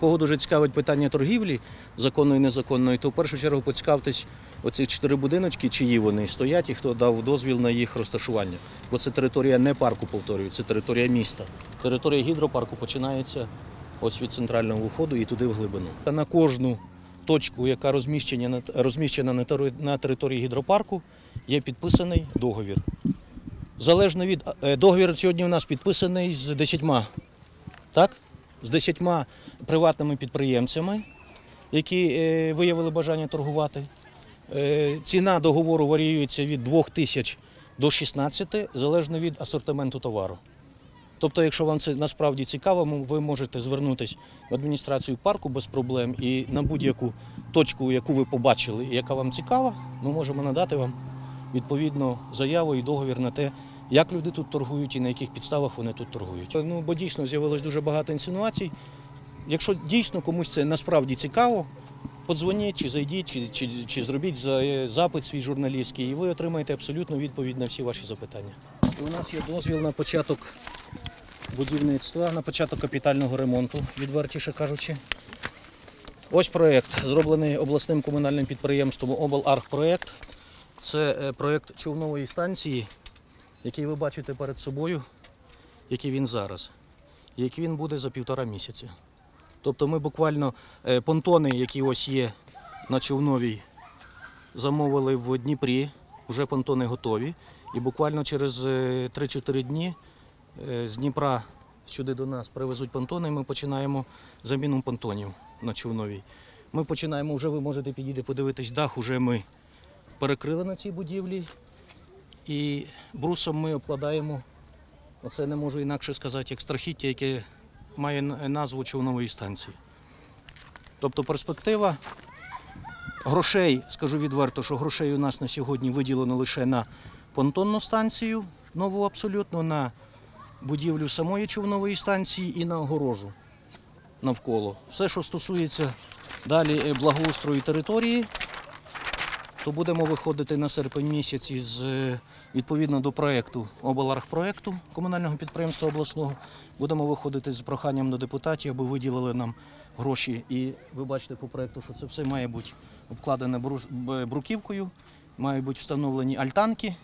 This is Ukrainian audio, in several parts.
Кого дуже цікавить питання торгівлі, законної і незаконної, то в першу чергу поцікавтесь оці чотири будиночки, чиї вони стоять і хто дав дозвіл на їх розташування. Бо це територія не парку, повторюю, це територія міста. Територія гідропарку починається ось від центрального входу і туди в глибину. Та на кожну точку, яка розміщена на, розміщена на території гідропарку, є підписаний договір. Залежно від е, договір сьогодні у нас підписаний з десятьма, так? З десятьма приватними підприємцями, які е, виявили бажання торгувати. Е, Ціна договору варіюється від 2 тисяч до 16, залежно від асортименту товару. Тобто, якщо вам це насправді цікаво, ви можете звернутися в адміністрацію парку без проблем і на будь-яку точку, яку ви побачили і яка вам цікава, ми можемо надати вам відповідно заяву і договір на те, як люди тут торгують і на яких підставах вони тут торгують. Ну, бо дійсно з'явилось дуже багато інсинуацій. Якщо дійсно комусь це насправді цікаво, подзвоніть чи зайдіть, чи, чи, чи зробіть запит свій журналістський, і ви отримаєте абсолютну відповідь на всі ваші запитання. І у нас є дозвіл на початок будівництва, на початок капітального ремонту, відвертіше кажучи. Ось проєкт, зроблений обласним комунальним підприємством Облагпроєкт. Це е, проєкт човнової станції, який ви бачите перед собою, який він зараз, і який він буде за півтора місяця. Тобто ми буквально е, понтони, які ось є на човновій, замовили в Дніпрі, вже понтони готові. І буквально через е, 3-4 дні е, з Дніпра сюди до нас привезуть понтони, і ми починаємо заміну понтонів на човновій. Ми починаємо, вже ви можете підійти подивитись, дах уже ми перекрили на цій будівлі. І брусом ми обкладаємо, оце не можу інакше сказати, як страхіття, яке має назву човнової станції. Тобто перспектива грошей, скажу відверто, що грошей у нас на сьогодні виділено лише на понтонну станцію, нову абсолютно, на будівлю самої човнової станції і на огорожу навколо. Все, що стосується далі е, благоустрою території, то будемо виходити на серпень місяць із е, відповідно до проєкту облархпроєкту комунального підприємства обласного. Будемо виходити з проханням до депутатів, аби виділили нам гроші. І ви бачите по проєкту, що це все має бути обкладене бруківкою, мають бути встановлені альтанки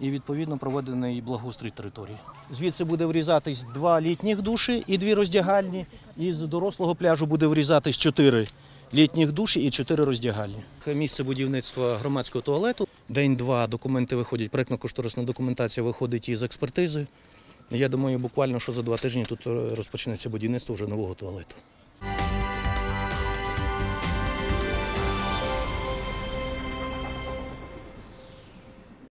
і відповідно проведений благоустрій території. Звідси буде врізатись два літніх душі і дві роздягальні. І з дорослого пляжу буде врізатись чотири літніх душ і чотири роздягальні. Місце будівництва громадського туалету. День-два документи виходять, проєктно-кошторисна документація виходить із експертизи. Я думаю, буквально що за два тижні тут е, розпочнеться будівництво вже нового туалету.